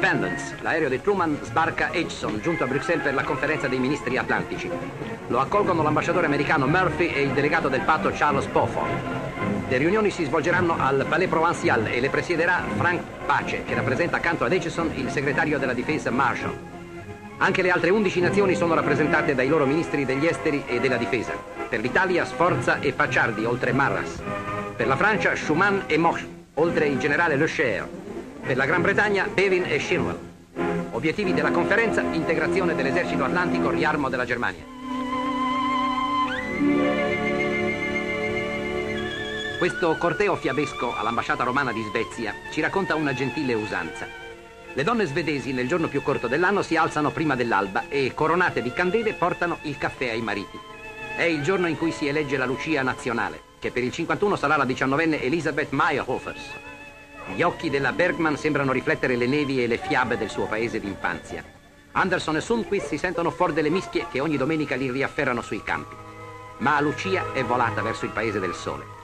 Independence. L'aereo di Truman sbarca Edson, giunto a Bruxelles per la conferenza dei ministri atlantici. Lo accolgono l'ambasciatore americano Murphy e il delegato del patto Charles Poffon. Le riunioni si svolgeranno al Palais Provincial e le presiederà Frank Pace, che rappresenta accanto ad Edson il segretario della difesa Marshall. Anche le altre 11 nazioni sono rappresentate dai loro ministri degli esteri e della difesa. Per l'Italia Sforza e Pacciardi, oltre Marras. Per la Francia Schumann e Moch, oltre il generale Le Cher. Per la Gran Bretagna Bevin e Shinwell. Obiettivi della conferenza, integrazione dell'esercito atlantico, riarmo della Germania. Questo corteo fiabesco all'ambasciata romana di Svezia ci racconta una gentile usanza. Le donne svedesi nel giorno più corto dell'anno si alzano prima dell'alba e, coronate di candele, portano il caffè ai mariti. È il giorno in cui si elegge la Lucia nazionale, che per il 51 sarà la diciannovenne Elisabeth Meyerhofers. Gli occhi della Bergman sembrano riflettere le nevi e le fiabe del suo paese d'infanzia. Anderson e Sundquist si sentono fuori delle mischie che ogni domenica li riafferrano sui campi. Ma Lucia è volata verso il paese del sole.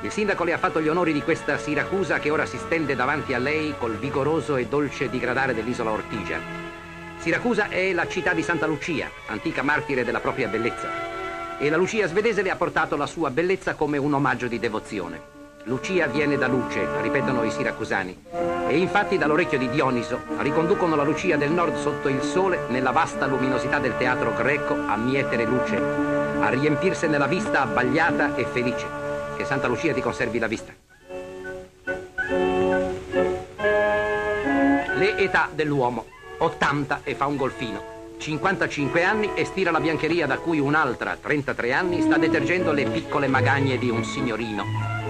Il sindaco le ha fatto gli onori di questa Siracusa che ora si stende davanti a lei col vigoroso e dolce digradare dell'isola Ortigia. Siracusa è la città di Santa Lucia, antica martire della propria bellezza. E la Lucia svedese le ha portato la sua bellezza come un omaggio di devozione. Lucia viene da luce, ripetono i siracusani. E infatti dall'orecchio di Dioniso riconducono la Lucia del nord sotto il sole nella vasta luminosità del teatro greco a mietere luce, a riempirsene la vista abbagliata e felice. Che Santa Lucia ti conservi la vista. Le età dell'uomo. 80 e fa un golfino. 55 anni e stira la biancheria da cui un'altra, 33 anni, sta detergendo le piccole magagne di un signorino.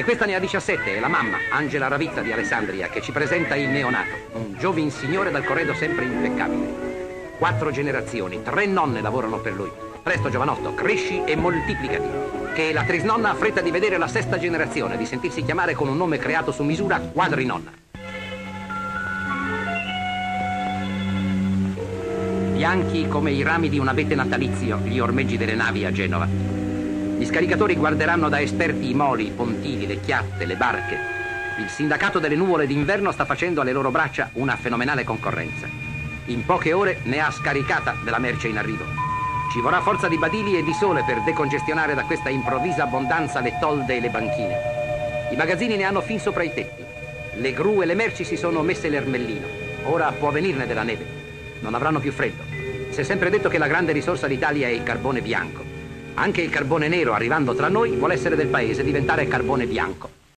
E questa ne ha 17, è la mamma, Angela Ravizza di Alessandria, che ci presenta il neonato, un giovin signore dal corredo sempre impeccabile. Quattro generazioni, tre nonne lavorano per lui. Presto, giovanotto, cresci e moltiplicati che la trisnonna ha fretta di vedere la sesta generazione, di sentirsi chiamare con un nome creato su misura quadrinonna. Bianchi come i rami di un abete natalizio gli ormeggi delle navi a Genova. Gli scaricatori guarderanno da esperti i moli, i pontili, le chiatte, le barche. Il sindacato delle nuvole d'inverno sta facendo alle loro braccia una fenomenale concorrenza. In poche ore ne ha scaricata della merce in arrivo. Ci vorrà forza di badili e di sole per decongestionare da questa improvvisa abbondanza le tolde e le banchine. I magazzini ne hanno fin sopra i tetti. Le gru e le merci si sono messe l'ermellino. Ora può venirne della neve. Non avranno più freddo. Si è sempre detto che la grande risorsa d'Italia è il carbone bianco. Anche il carbone nero, arrivando tra noi, vuole essere del paese, diventare carbone bianco.